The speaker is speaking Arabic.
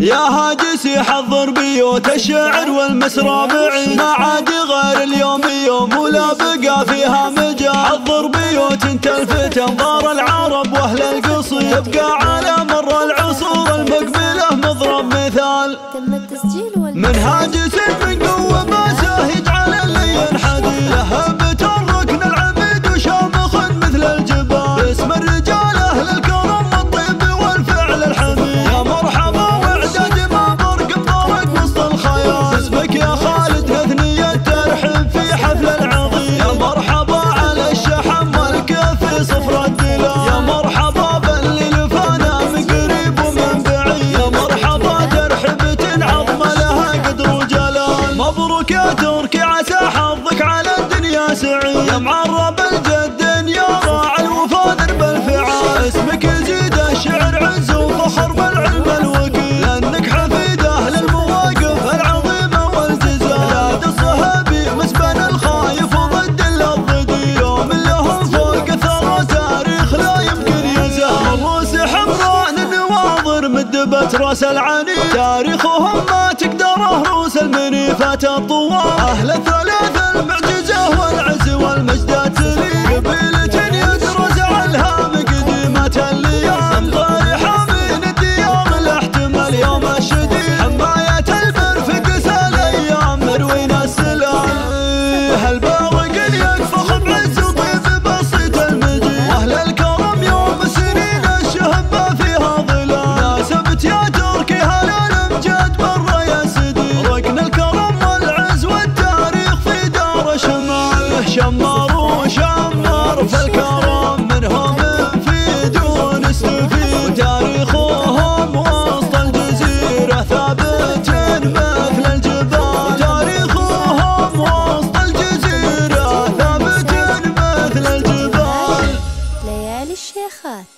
يا هاجس حضر بيوت الشعر والمسرى بعين ما عاد غير اليوم يوم ولا بقى فيها مجال. حضر بيوت تلفت انظار العرب واهل القصيد. تبقى على مر العصور المقبلة مضرب مثال. من هاجس من ما حظك على الدنيا سعيد. معرب الجد يا راعي الوفا درب الفعال اسمك يزيد الشعر عز وفخر بالعلم الوكيل. لأنك حفيد أهل المواقف العظيمه والجزال لا الصهابي مسبن الخايف وضد الضدي يوم لهم فوق ثرى تاريخ لا يمكن يزال. رؤوس حمراء النواظر مدبت رأس العني تاريخهم ما تقدره روس المنيفات الطوال أهل الثلاث شمال شمار وشمار في الكرم منهم في دون استفيد تاريخهم وسط الجزيرة ثابت مثل الجبال. تاريخهم وسط الجزيرة ثابت مثل الجبال. ليالي الشيخات.